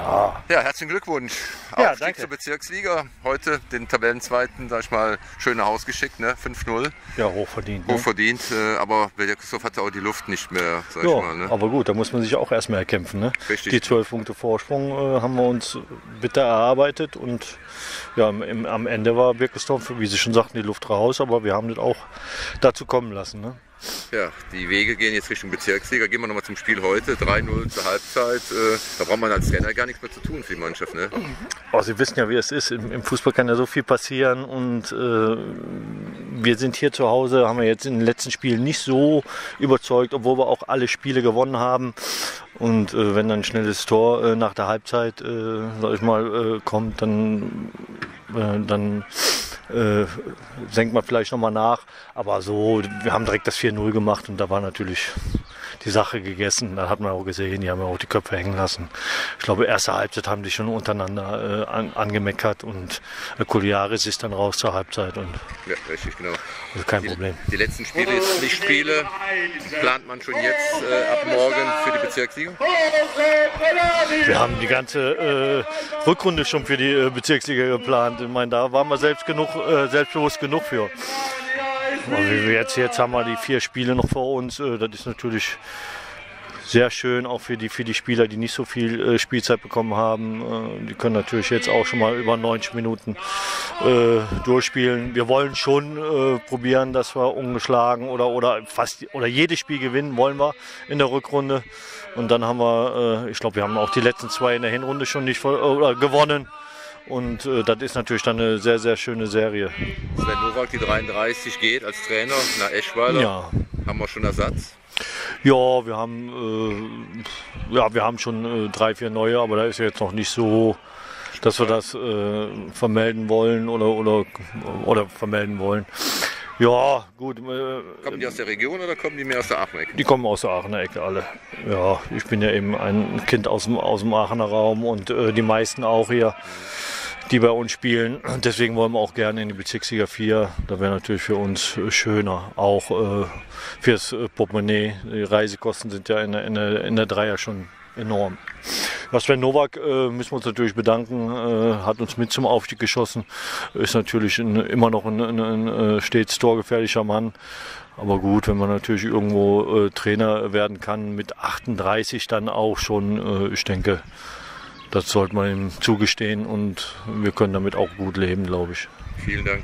Ja. Ja, herzlichen Glückwunsch. Ja, Aufstieg danke. zur Bezirksliga. Heute den Tabellenzweiten, sag ich mal, schön nach Hause geschickt, ne? 5-0. Ja, hochverdient. Ne? Hochverdient, äh, aber Wildersdorf hatte auch die Luft nicht mehr, sag ich Ja, mal. Ne? aber gut, da muss man sich auch erstmal erkämpfen. Ne? Richtig. Die zwölf Punkte Vorsprung äh, haben wir uns bitter erarbeitet und ja, im, am Ende war Birkesdorf, wie Sie schon sagten, die Luft raus, aber wir haben das auch dazu kommen lassen. Ne? Ja, die Wege gehen jetzt Richtung Bezirksliga. Gehen wir nochmal zum Spiel heute. 3-0 zur Halbzeit. Äh, da braucht man als Trainer gar nichts mehr zu tun für die Mannschaft. Ne? Oh, Sie wissen ja, wie es ist. Im, Fußball kann ja so viel passieren und äh, wir sind hier zu Hause, haben wir jetzt in den letzten Spielen nicht so überzeugt, obwohl wir auch alle Spiele gewonnen haben. Und äh, wenn dann ein schnelles Tor äh, nach der Halbzeit, äh, sag ich mal, äh, kommt, dann, dann äh, senkt man vielleicht nochmal nach. Aber so, wir haben direkt das 4-0 gemacht und da war natürlich die Sache gegessen. Da hat man auch gesehen, die haben ja auch die Köpfe hängen lassen. Ich glaube, erste Halbzeit haben die schon untereinander äh, an, angemeckert und äh, Kuliaris ist dann raus zur Halbzeit und Ja, richtig, genau. also kein Die, Problem. die letzten Spiele, jetzt Pflichtspiele, plant man schon jetzt äh, ab morgen für die Bezirksliga? Wir haben die ganze äh, Rückrunde schon für die äh, Bezirksliga geplant. Ich meine, da waren wir selbst genug, äh, selbstbewusst genug für. Wie wir jetzt, jetzt haben wir die vier Spiele noch vor uns. Äh, das ist natürlich sehr schön, auch für die, für die Spieler, die nicht so viel äh, Spielzeit bekommen haben. Äh, die können natürlich jetzt auch schon mal über 90 Minuten durchspielen. Wir wollen schon probieren, dass wir ungeschlagen oder, oder fast oder jedes Spiel gewinnen wollen wir in der Rückrunde. Und dann haben wir, ich glaube, wir haben auch die letzten zwei in der Hinrunde schon nicht gewonnen. Und äh, das ist natürlich dann eine sehr, sehr schöne Serie. Sven Nowak, die 33, geht als Trainer nach Eschweiler. Ja. Haben wir schon Ersatz? Ja, wir haben, äh, ja, wir haben schon äh, drei, vier neue, aber da ist ja jetzt noch nicht so, dass wir das äh, vermelden wollen oder, oder, oder vermelden wollen. Ja, gut. Äh, Kommen die aus der Region oder kommen die mehr aus der Aachener Ecke? die kommen aus der Aachener Ecke alle. Ja, ich bin ja eben ein Kind aus dem, aus dem Aachener Raum und äh, die meisten auch hier, die bei uns spielen. Deswegen wollen wir auch gerne in die Bezirksliga 4. Da wäre natürlich für uns äh, schöner, auch äh, fürs äh, Portemonnaie. Die Reisekosten sind ja in der, in der, in der Dreier schon enorm. Ja, Sven Nowak äh, müssen wir uns natürlich bedanken, äh, hat uns mit zum Aufstieg geschossen, ist natürlich ein, immer noch ein, ein, ein äh, stets torgefährlicher Mann. Aber gut, wenn man natürlich irgendwo äh, Trainer werden kann mit 38 dann auch schon, äh, ich denke, das sollte man ihm zugestehen und wir können damit auch gut leben, glaube ich. Vielen Dank.